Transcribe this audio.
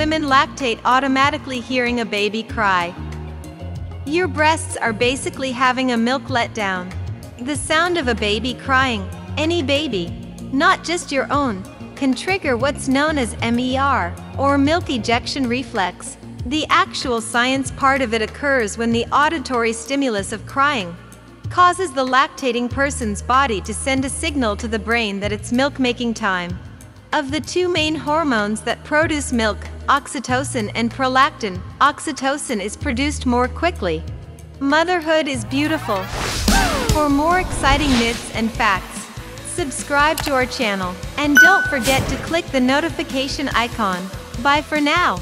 women lactate automatically hearing a baby cry. Your breasts are basically having a milk letdown. The sound of a baby crying, any baby, not just your own, can trigger what's known as MER, or milk ejection reflex. The actual science part of it occurs when the auditory stimulus of crying causes the lactating person's body to send a signal to the brain that it's milk-making time. Of the two main hormones that produce milk, oxytocin and prolactin, oxytocin is produced more quickly. Motherhood is beautiful. For more exciting myths and facts, subscribe to our channel and don't forget to click the notification icon. Bye for now.